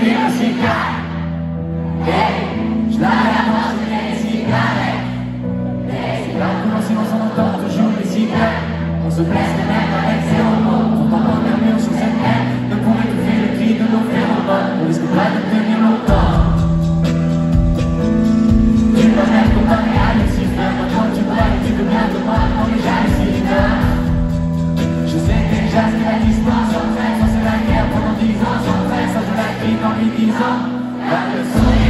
fumer un cigare. Hey, je la regarde des cigarettes. Hey, là on commence silence, on entend toujours les cigarettes. On se blesse les mains avec dans les dix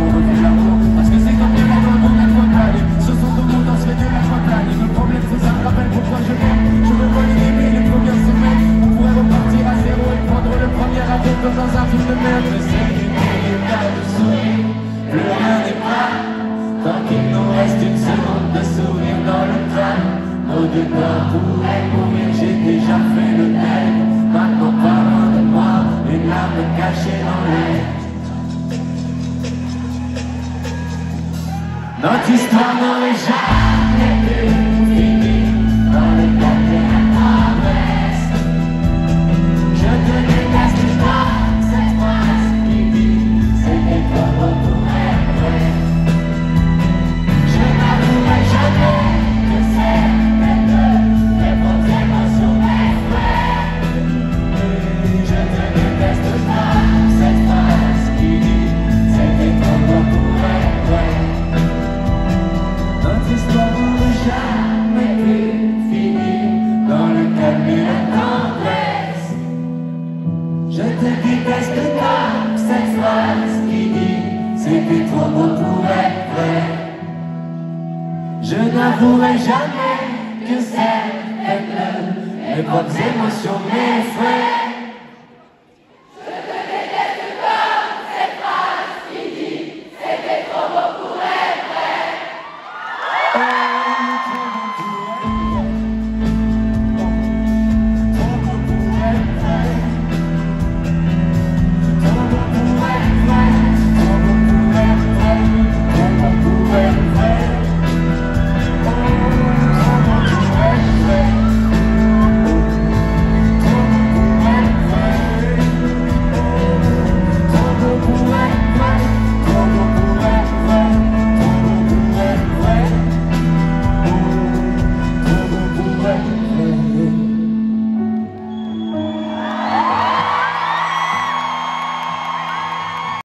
comme dans un film de merde Je sais qu'il n'y a de sourire Plus rien n'est pas Tant qu'il nous reste une seconde de sourire dans le crâne. Nos deux corps pourraient mourir. J'ai déjà fait le thème. Maintenant pas loin de moi. Une larme cachée dans l'air. Notre histoire n'aurait jamais C'était trop beau pour être vrai. Je n'avouerai jamais que c'est Mes propres émotions